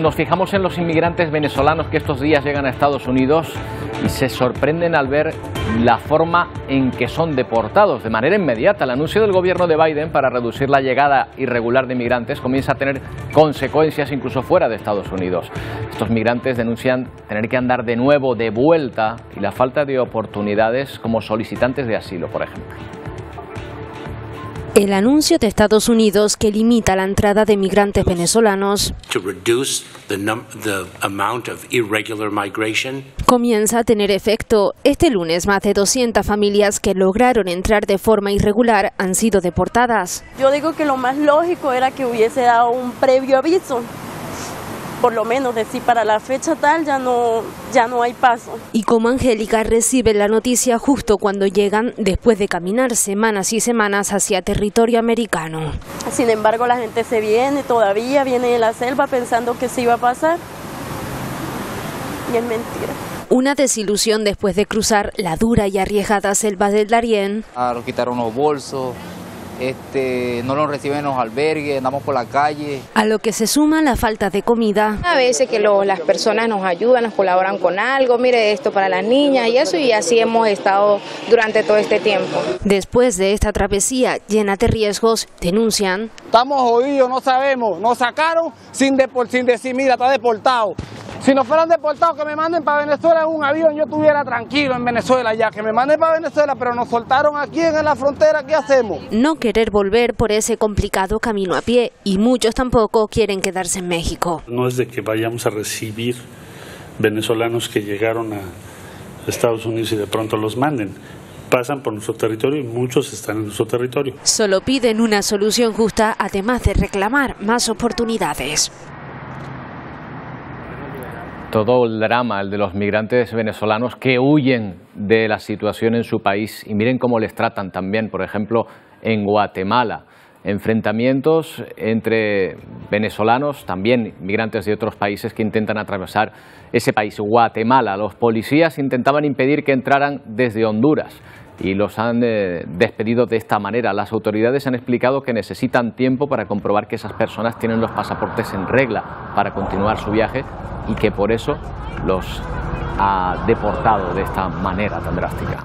Nos fijamos en los inmigrantes venezolanos que estos días llegan a Estados Unidos y se sorprenden al ver la forma en que son deportados de manera inmediata. El anuncio del gobierno de Biden para reducir la llegada irregular de inmigrantes comienza a tener consecuencias incluso fuera de Estados Unidos. Estos migrantes denuncian tener que andar de nuevo de vuelta y la falta de oportunidades como solicitantes de asilo, por ejemplo. El anuncio de Estados Unidos que limita la entrada de migrantes venezolanos comienza a tener efecto. Este lunes más de 200 familias que lograron entrar de forma irregular han sido deportadas. Yo digo que lo más lógico era que hubiese dado un previo aviso por lo menos decir para la fecha tal ya no, ya no hay paso. Y como Angélica recibe la noticia justo cuando llegan después de caminar semanas y semanas hacia territorio americano. Sin embargo, la gente se viene todavía, viene de la selva pensando que se iba a pasar. Y es mentira. Una desilusión después de cruzar la dura y arriesgada selva del Darién. Ah, nos quitaron los bolsos, este, no nos reciben en los albergues, andamos por la calle. A lo que se suma la falta de comida. A veces que las personas nos ayudan, nos colaboran con algo, mire esto para las niñas y eso, y así hemos estado durante todo este tiempo. Después de esta travesía llena de riesgos, denuncian. Estamos jodidos, no sabemos, nos sacaron sin, sin decir, mira, está deportado. Si nos fueran deportados, que me manden para Venezuela en un avión, yo estuviera tranquilo en Venezuela ya, que me manden para Venezuela, pero nos soltaron aquí en la frontera, ¿qué hacemos? No querer volver por ese complicado camino a pie y muchos tampoco quieren quedarse en México. No es de que vayamos a recibir venezolanos que llegaron a Estados Unidos y de pronto los manden pasan por nuestro territorio y muchos están en nuestro territorio. Solo piden una solución justa, además de reclamar más oportunidades todo el drama, el de los migrantes venezolanos que huyen de la situación en su país y miren cómo les tratan también, por ejemplo, en Guatemala. Enfrentamientos entre venezolanos, también migrantes de otros países que intentan atravesar ese país, Guatemala. Los policías intentaban impedir que entraran desde Honduras y los han eh, despedido de esta manera. Las autoridades han explicado que necesitan tiempo para comprobar que esas personas tienen los pasaportes en regla para continuar su viaje y que por eso los ha deportado de esta manera tan drástica.